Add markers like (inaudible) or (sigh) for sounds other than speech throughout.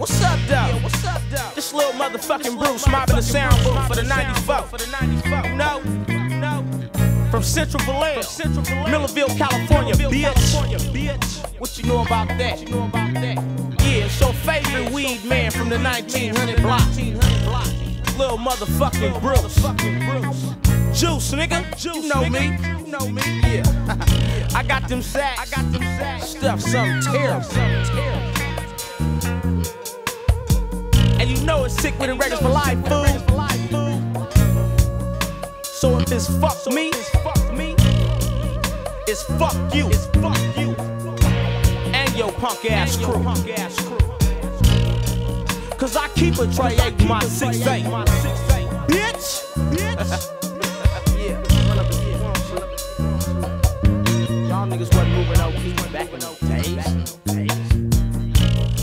what's up, though? Yeah, what's up, though? This little motherfucking Bruce mobbing the sound booth for the 94. For the 94. You know? No. From Central Vallejo, Central. Millerville, California, bitch. What you know about that? You know about that? Yeah, it's your favorite weed man from the 1900 block. Little motherfucking Bruce. Juice, nigga. Juice, you know me. You know me. Yeah. (laughs) I got them sacks. I got them sacks. Stuff something terrible. And you know it's Sick Wid It Records for life, fool. So if it's fuck me, it's fuck me, it's fuck you, it's fuck you, and your punk ass crew. Punk ass crew. Cause I keep a tray eight my six eight, bitch. Bitch. (laughs)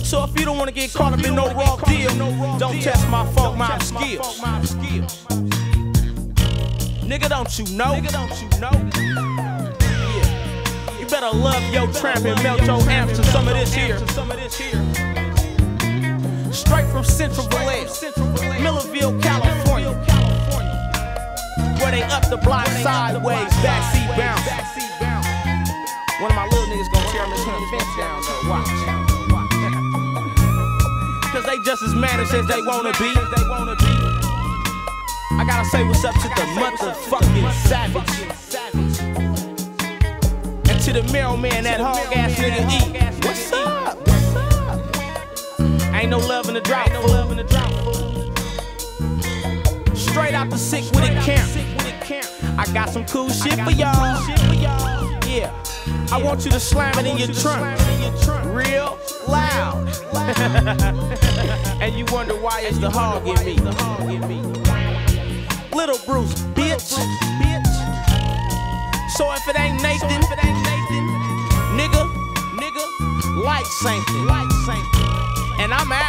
So if you don't wanna get caught up in no raw deal, don't test my funk my skills. Nigga, don't you know? Nigga, don't you know? You better love your tramp and melt your amps to some of this here. Straight from Central Vallejo, Millerville, California. Where they up the block sideways, backseat bounce. One of my little niggas gonna tear me the fence down though. Watch. Cause they just as managed as they wanna be. I gotta say what's up to the motherfucking savage. And to the mailman, that hog ass nigga E. What's up? Ain't no love in the drought, no love in the drought. Straight out the Sick Wid It camp. I got some cool shit for y'all. Yeah. I want you to slam it in your trunk. Real loud. (laughs) and you wonder why it's the hog in me. Little Bruce, bitch. So if it ain't Nathan, if it ain't Nathan, nigga, nigga, light sanctin, and I'm out,